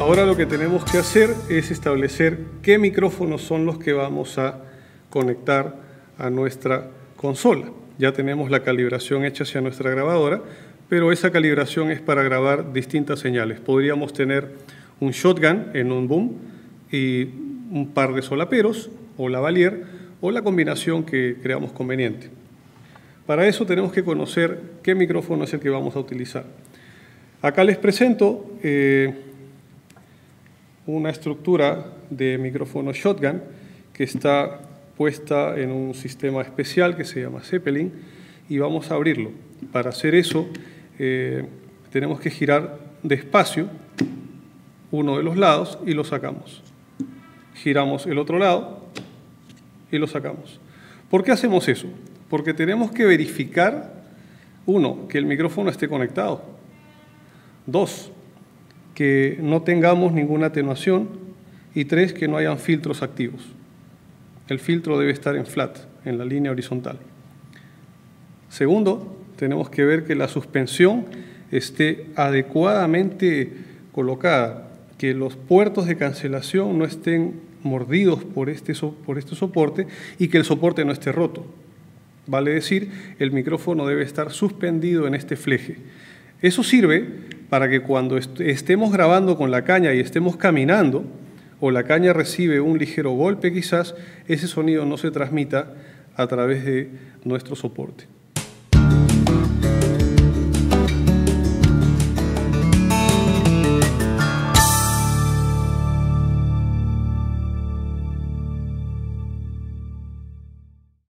Ahora lo que tenemos que hacer es establecer qué micrófonos son los que vamos a conectar a nuestra consola. Ya tenemos la calibración hecha hacia nuestra grabadora, pero esa calibración es para grabar distintas señales. Podríamos tener un shotgun en un boom y un par de solaperos o lavalier o la combinación que creamos conveniente. Para eso tenemos que conocer qué micrófono es el que vamos a utilizar. Acá les presento eh, una estructura de micrófono shotgun que está puesta en un sistema especial que se llama Zeppelin y vamos a abrirlo. Para hacer eso eh, tenemos que girar despacio uno de los lados y lo sacamos. Giramos el otro lado y lo sacamos. ¿Por qué hacemos eso? Porque tenemos que verificar, uno, que el micrófono esté conectado. Dos, que no tengamos ninguna atenuación. Y tres, que no hayan filtros activos. El filtro debe estar en flat, en la línea horizontal. Segundo, tenemos que ver que la suspensión esté adecuadamente colocada, que los puertos de cancelación no estén mordidos por este, por este soporte y que el soporte no esté roto. Vale decir, el micrófono debe estar suspendido en este fleje. Eso sirve para que cuando estemos grabando con la caña y estemos caminando, o la caña recibe un ligero golpe quizás, ese sonido no se transmita a través de nuestro soporte.